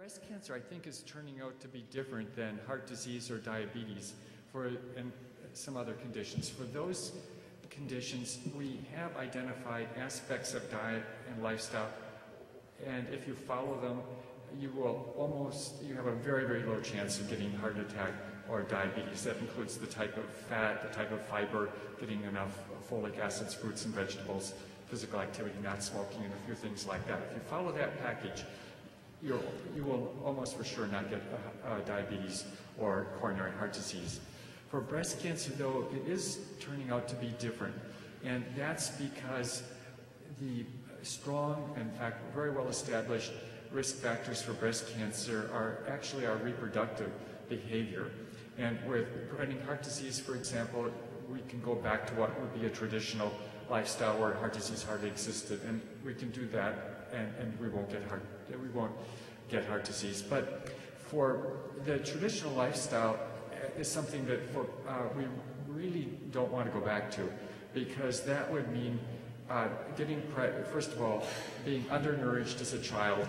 Breast cancer, I think, is turning out to be different than heart disease or diabetes for and some other conditions. For those conditions, we have identified aspects of diet and lifestyle, and if you follow them, you will almost, you have a very, very low chance of getting heart attack or diabetes. That includes the type of fat, the type of fiber, getting enough folic acids, fruits and vegetables, physical activity, not smoking, and a few things like that. If you follow that package, you'll, you will almost for sure not get uh, uh, diabetes or coronary heart disease. For breast cancer, though, it is turning out to be different. And that's because the strong, in fact, very well established risk factors for breast cancer are actually our reproductive behavior. And with preventing heart disease, for example, we can go back to what would be a traditional lifestyle where heart disease hardly existed, and we can do that, and, and we won't get heart we won't get heart disease. But for the traditional lifestyle is something that for, uh, we really don't want to go back to, because that would mean uh, getting first of all being undernourished as a child,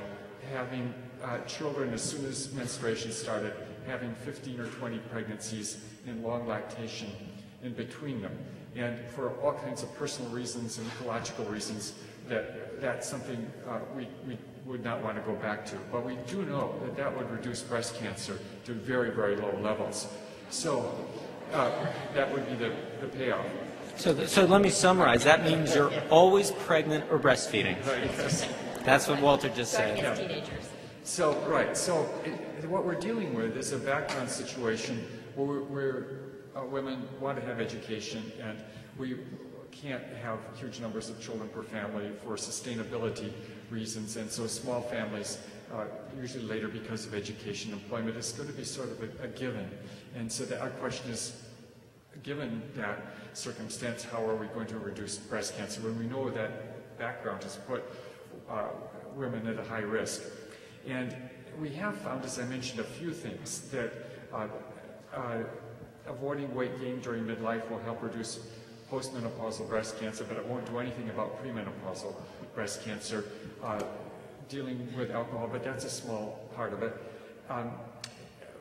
having uh, children as soon as menstruation started, having 15 or 20 pregnancies in long lactation in between them. And for all kinds of personal reasons and ecological reasons, that that's something uh, we, we would not want to go back to. But we do know that that would reduce breast cancer to very, very low levels. So uh, that would be the, the payoff. So, so let me summarize. That means you're always pregnant or breastfeeding. Yes. That's what Walter just said. As teenagers. So, right, so it, what we're dealing with is a background situation where, where uh, women want to have education and we can't have huge numbers of children per family for sustainability reasons, and so small families, uh, usually later because of education, employment, is going to be sort of a, a given. And so the, our question is, given that circumstance, how are we going to reduce breast cancer when we know that background has put uh, women at a high risk? And we have found, as I mentioned, a few things that uh, uh, avoiding weight gain during midlife will help reduce postmenopausal breast cancer, but it won't do anything about premenopausal breast cancer. Uh, dealing with alcohol, but that's a small part of it. Um,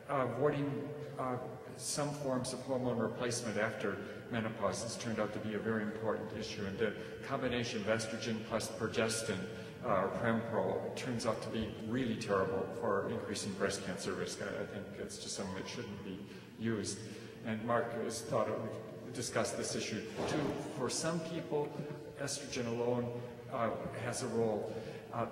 avoiding uh, some forms of hormone replacement after menopause has turned out to be a very important issue, and the combination of estrogen plus progestin uh, Prempro turns out to be really terrible for increasing breast cancer risk. I, I think it's just something that shouldn't be used. And Marc has thought of, we've discussed this issue. For some people, estrogen alone uh, has a role. Uh,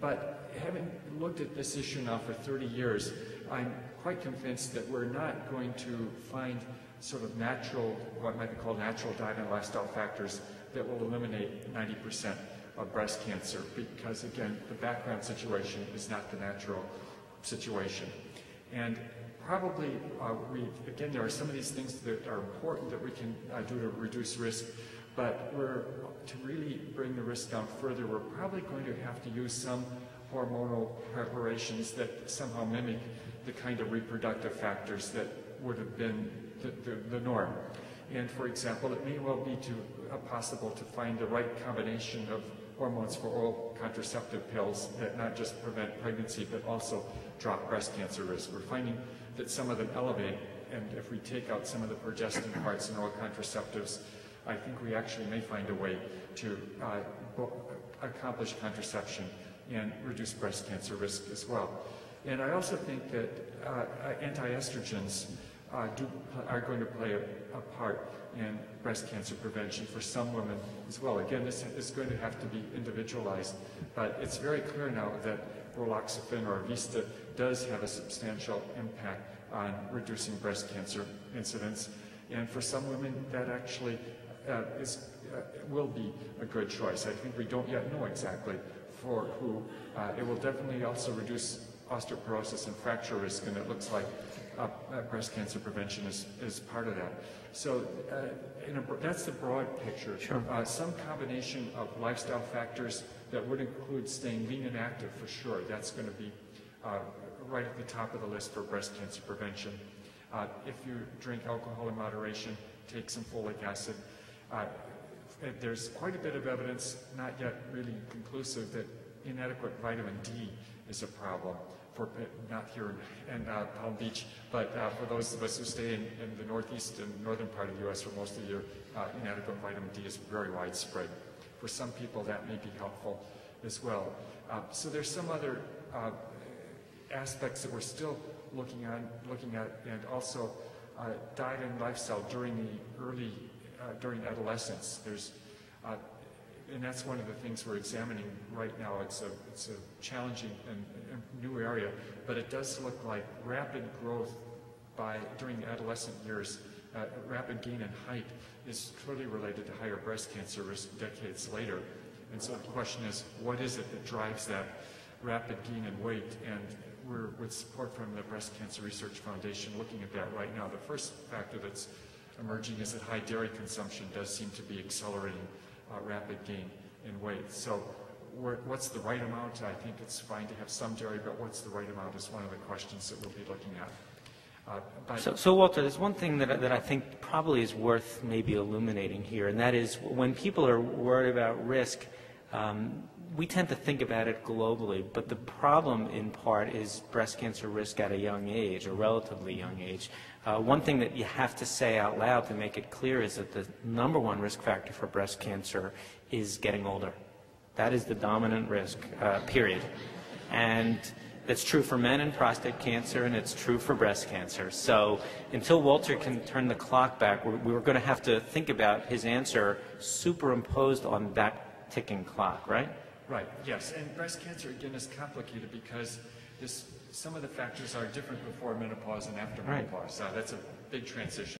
but having looked at this issue now for 30 years, I'm quite convinced that we're not going to find sort of natural, what might be called natural diet and lifestyle factors that will eliminate 90% of breast cancer because, again, the background situation is not the natural situation. And probably, uh, we, again, there are some of these things that are important that we can uh, do to reduce risk, but we're, to really bring the risk down further, we're probably going to have to use some hormonal preparations that somehow mimic the kind of reproductive factors that would have been the, the, the norm. And for example, it may well be to, uh, possible to find the right combination of hormones for oral contraceptive pills that not just prevent pregnancy but also drop breast cancer risk. We're finding that some of them elevate, and if we take out some of the progestin parts in oral contraceptives, I think we actually may find a way to uh, accomplish contraception and reduce breast cancer risk as well. And I also think that uh, anti-estrogens uh, do, are going to play a, a, part in breast cancer prevention for some women as well. Again, this is going to have to be individualized, but it's very clear now that raloxifene or Evista does have a substantial impact on reducing breast cancer incidence. And for some women, that actually uh, is, uh, will be a good choice. I think we don't yet know exactly for who. Uh, it will definitely also reduce osteoporosis and fracture risk, and it looks like uh, uh, breast cancer prevention is, is part of that. So uh, a, that's the broad picture. Sure. Uh, some combination of lifestyle factors that would include staying lean and active for sure. That's going to be uh, right at the top of the list for breast cancer prevention. Uh, if you drink alcohol in moderation, take some folic acid. there's quite a bit of evidence, not yet really conclusive, that inadequate vitamin D is a problem for, not here in, in uh, Palm Beach, but uh, for those of us who stay in, in the northeast and northern part of the U.S. where most of the year, uh, inadequate vitamin D is very widespread. For some people, that may be helpful as well. Uh, so there's some other uh, aspects that we're still looking on, looking at, and also uh, diet and lifestyle during the early, uh, during adolescence. There's, and that's one of the things we're examining right now. It's a, it's a challenging and, and new area, but it does look like rapid growth by during the adolescent years, uh, rapid gain in height is clearly related to higher breast cancer risk decades later. And so the question is, what is it that drives that rapid gain in weight? And we're with support from the Breast Cancer Research Foundation looking at that right now. The first factor that's emerging is that high dairy consumption does seem to be accelerating rapid gain in weight. So what's the right amount? I think it's fine to have some dairy, but what's the right amount is one of the questions that we'll be looking at. Uh, So, so Walter, there's one thing that, I- that I think probably is worth maybe illuminating here, and that is when people are worried about risk, um, we tend to think about it globally, but the problem in part is breast cancer risk at a young age, a relatively young age. Uh, one thing that you have to say out loud to make it clear is that the number one risk factor for breast cancer is getting older. That is the dominant risk, uh, period. And that's true for men in prostate cancer, and it's true for breast cancer. So until Walter can turn the clock back, we're, we're going to have to think about his answer superimposed on that ticking clock, right? Right, yes, and breast cancer again is complicated because this, some of the factors are different before menopause and after Right. menopause. Uh, that's a big transition.